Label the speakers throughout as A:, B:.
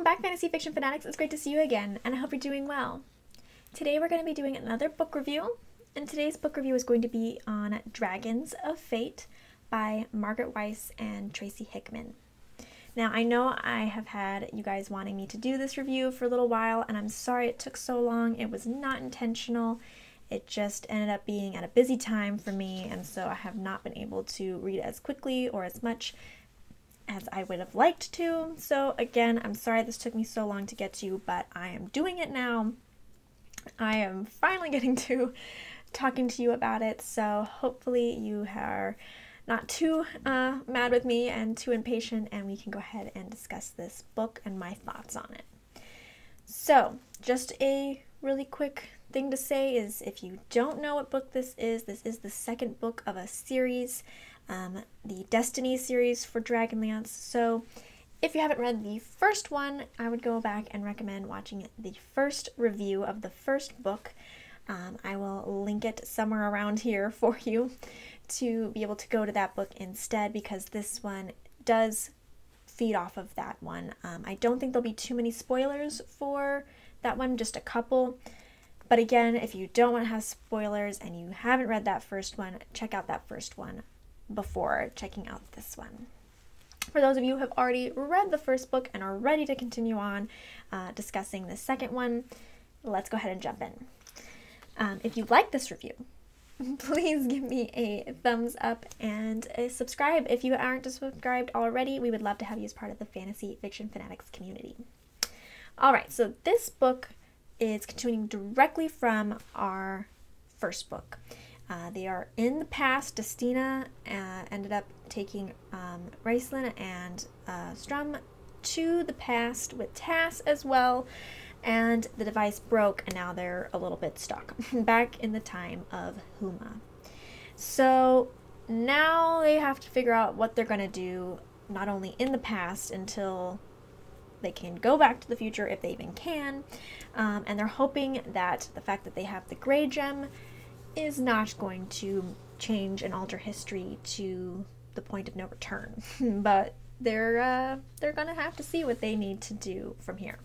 A: Welcome back, Fantasy Fiction Fanatics. It's great to see you again, and I hope you're doing well. Today we're going to be doing another book review, and today's book review is going to be on Dragons of Fate by Margaret Weis and Tracy Hickman. Now, I know I have had you guys wanting me to do this review for a little while, and I'm sorry it took so long. It was not intentional. It just ended up being at a busy time for me, and so I have not been able to read as quickly or as much as I would have liked to. So, again, I'm sorry this took me so long to get to, you, but I am doing it now. I am finally getting to talking to you about it, so hopefully you are not too uh, mad with me and too impatient, and we can go ahead and discuss this book and my thoughts on it. So, just a really quick thing to say is if you don't know what book this is, this is the second book of a series, um, the Destiny series for Dragonlance. So, if you haven't read the first one, I would go back and recommend watching the first review of the first book. Um, I will link it somewhere around here for you to be able to go to that book instead because this one does feed off of that one. Um, I don't think there'll be too many spoilers for that one, just a couple. But again, if you don't want to have spoilers and you haven't read that first one, check out that first one before checking out this one. For those of you who have already read the first book and are ready to continue on uh, discussing the second one, let's go ahead and jump in. Um, if you like this review, please give me a thumbs up and a subscribe if you aren't subscribed already. We would love to have you as part of the Fantasy Fiction Fanatics community. All right, so this book is continuing directly from our first book. Uh, they are in the past. Destina uh, ended up taking um, Raistlin and uh, Sturm to the past with Tas as well, and the device broke, and now they're a little bit stuck back in the time of Huma. So now they have to figure out what they're going to do, not only in the past until they can go back to the future if they even can. Um, and they're hoping that the fact that they have the gray gem is not going to change and alter history to the point of no return. but they're uh, they're gonna have to see what they need to do from here.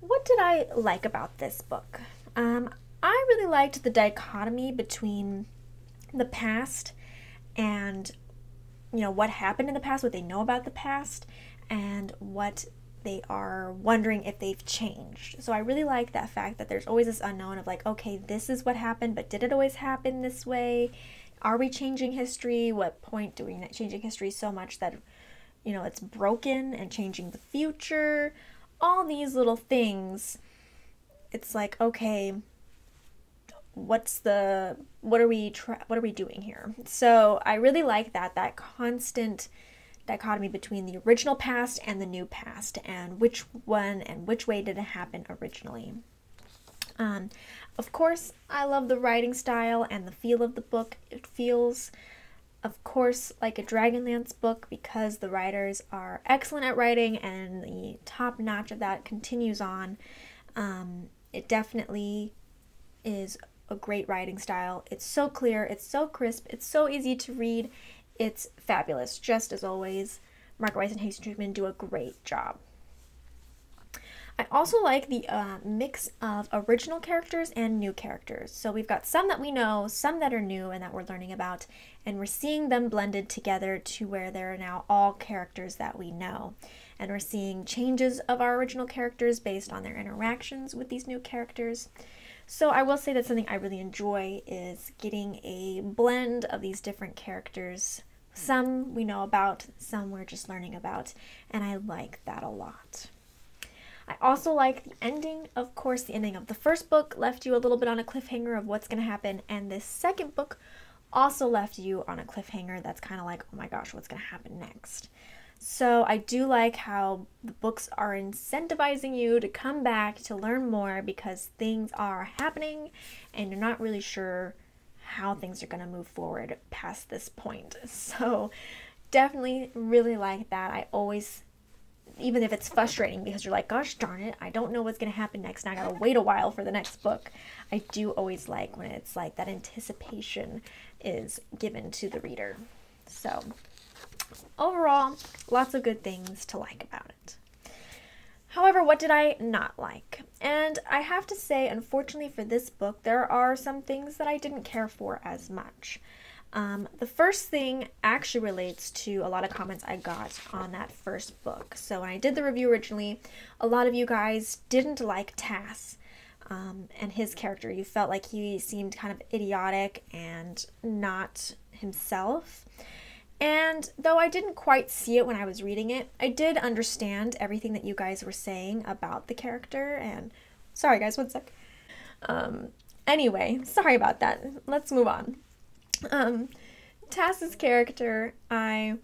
A: What did I like about this book? Um, I really liked the dichotomy between the past and you know what happened in the past, what they know about the past, and what they are wondering if they've changed. So I really like that fact that there's always this unknown of like, okay, this is what happened, but did it always happen this way? Are we changing history? What point do we changing history so much that you know it's broken and changing the future? All these little things. It's like, okay, what's the what are we tra- what are we doing here? So I really like that that constant dichotomy between the original past and the new past and which one and which way did it happen originally. Um, of course, I love the writing style and the feel of the book. It feels, of course, like a Dragonlance book because the writers are excellent at writing and the top notch of that continues on. Um, it definitely is a great writing style. It's so clear, it's so crisp, it's so easy to read, it's fabulous, just as always. Mark Weis and Hastings Hickman do a great job. I also like the uh, mix of original characters and new characters. So we've got some that we know, some that are new and that we're learning about, and we're seeing them blended together to where there are now all characters that we know. And we're seeing changes of our original characters based on their interactions with these new characters. So I will say that something I really enjoy is getting a blend of these different characters some we know about, some we're just learning about, and I like that a lot. I also like the ending. Of course, the ending of the first book left you a little bit on a cliffhanger of what's going to happen, and this second book also left you on a cliffhanger that's kind of like, oh my gosh, what's going to happen next? So I do like how the books are incentivizing you to come back to learn more because things are happening and you're not really sure how things are going to move forward past this point. So, definitely really like that. I always, even if it's frustrating because you're like, gosh darn it, I don't know what's going to happen next, and I got to wait a while for the next book. I do always like when it's like that anticipation is given to the reader. So, overall, lots of good things to like about it. However, what did I not like? And I have to say, unfortunately for this book, there are some things that I didn't care for as much. Um, the first thing actually relates to a lot of comments I got on that first book. So when I did the review originally, a lot of you guys didn't like Tas um, and his character. You felt like he seemed kind of idiotic and not himself. And though I didn't quite see it when I was reading it, I did understand everything that you guys were saying about the character. And sorry, guys, one sec. Um, anyway, sorry about that. Let's move on. Um, Tas's character, I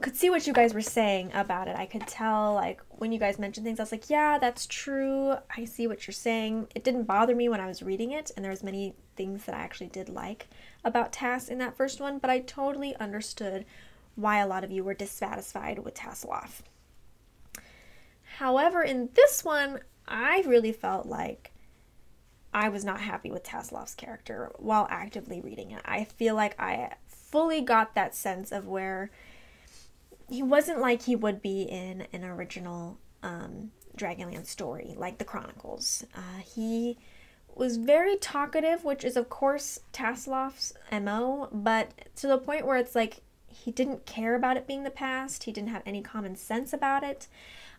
A: could see what you guys were saying about it. I could tell, like, when you guys mentioned things, I was like, yeah, that's true. I see what you're saying. It didn't bother me when I was reading it, and there was many things that I actually did like about Tas in that first one, but I totally understood why a lot of you were dissatisfied with Tasslehoff. However, in this one, I really felt like I was not happy with Tasslehoff's character while actively reading it. I feel like I fully got that sense of where he wasn't like he would be in an original um, Dragonlance story, like the Chronicles. Uh, he was very talkative, which is of course Tasslehoff's MO, but to the point where it's like he didn't care about it being the past, he didn't have any common sense about it.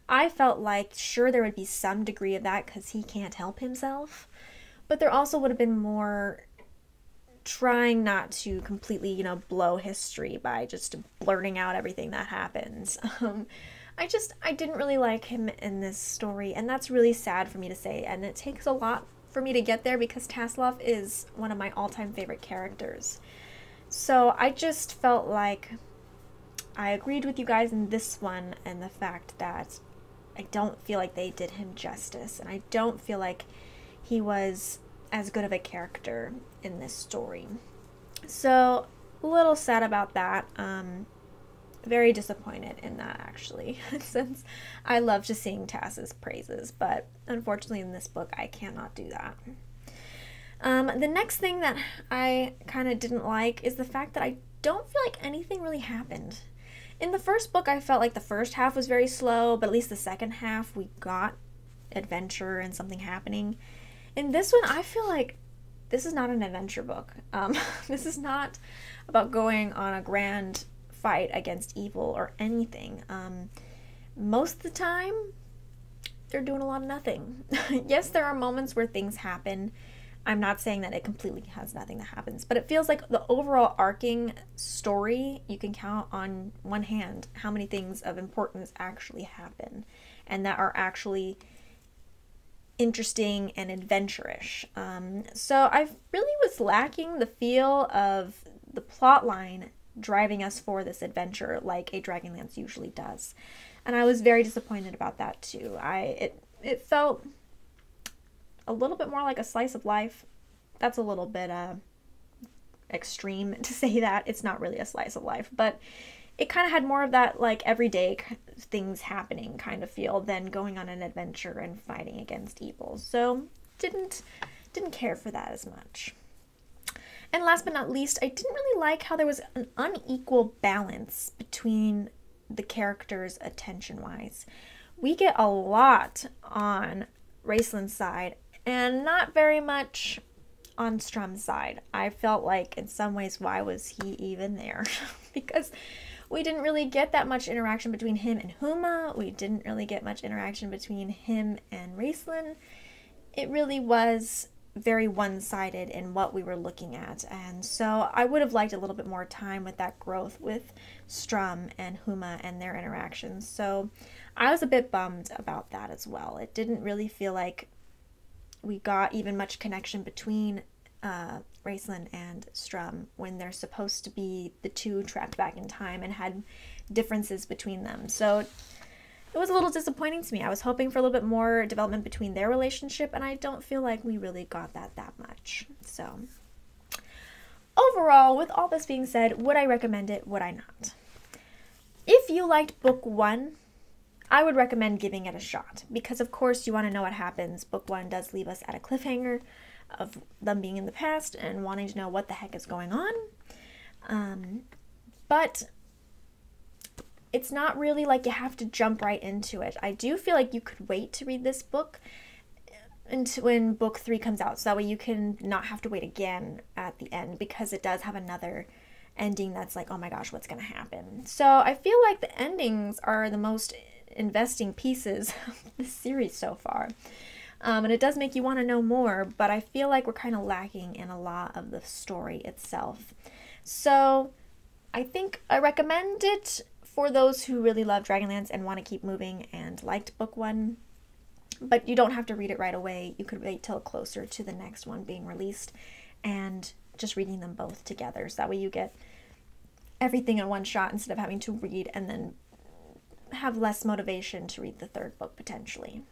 A: I felt like sure there would be some degree of that because he can't help himself, but there also would have been more trying not to completely, you know, blow history by just blurting out everything that happens. Um, I just I didn't really like him in this story, and that's really sad for me to say. And it takes a lot for me to get there because Tasslehoff is one of my all-time favorite characters. So I just felt like I agreed with you guys in this one and the fact that I don't feel like they did him justice, and I don't feel like he was as good of a character in this story. So, a little sad about that. Um, very disappointed in that actually, since I love just seeing Tas's praises, but unfortunately in this book I cannot do that. Um, the next thing that I kind of didn't like is the fact that I don't feel like anything really happened. In the first book, I felt like the first half was very slow, but at least the second half we got adventure and something happening. In this one, I feel like this is not an adventure book. Um, this is not about going on a grand fight against evil or anything. Um, most of the time, they're doing a lot of nothing. yes, there are moments where things happen. I'm not saying that it completely has nothing that happens, but it feels like the overall arcing story, you can count on one hand how many things of importance actually happen and that are actually interesting and adventurish. Um, so I really was lacking the feel of the plot line driving us for this adventure like a Dragonlance usually does. And I was very disappointed about that too. I it it felt a little bit more like a slice of life. That's a little bit uh extreme to say that. It's not really a slice of life, but it kind of had more of that like everyday things happening kind of feel than going on an adventure and fighting against evil. So didn't didn't care for that as much. And last but not least, I didn't really like how there was an unequal balance between the characters attention wise. We get a lot on Raistlin's side and not very much on Sturm's side. I felt like in some ways, why was he even there? because we didn't really get that much interaction between him and Huma. We didn't really get much interaction between him and Raistlin. It really was very one sided in what we were looking at. And so I would have liked a little bit more time with that growth with Sturm and Huma and their interactions. So I was a bit bummed about that as well. It didn't really feel like we got even much connection between uh, Raistlin and Sturm when they're supposed to be the two trapped back in time and had differences between them. So it was a little disappointing to me. I was hoping for a little bit more development between their relationship, and I don't feel like we really got that that much. So, overall, with all this being said, would I recommend it? Would I not? If you liked book one, I would recommend giving it a shot because, of course, you want to know what happens. Book one does leave us at a cliffhanger of them being in the past and wanting to know what the heck is going on. Um, but it's not really like you have to jump right into it. I do feel like you could wait to read this book until when book three comes out, so that way you can not have to wait again at the end because it does have another ending that's like, oh my gosh, what's gonna happen? So I feel like the endings are the most investing pieces of the series so far. Um, and it does make you want to know more, but I feel like we're kind of lacking in a lot of the story itself. So I think I recommend it for those who really love Dragonlance and want to keep moving and liked book one. But you don't have to read it right away. You could wait till closer to the next one being released and just reading them both together. So that way you get everything in one shot instead of having to read and then have less motivation to read the third book potentially.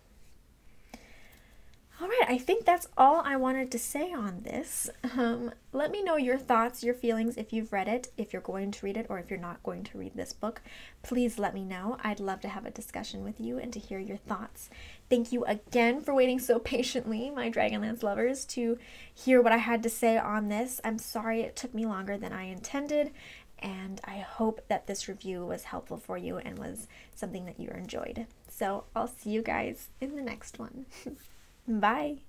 A: All right, I think that's all I wanted to say on this. Um, let me know your thoughts, your feelings if you've read it, if you're going to read it, or if you're not going to read this book. Please let me know. I'd love to have a discussion with you and to hear your thoughts. Thank you again for waiting so patiently, my Dragonlance lovers, to hear what I had to say on this. I'm sorry it took me longer than I intended, and I hope that this review was helpful for you and was something that you enjoyed. So I'll see you guys in the next one. Bye.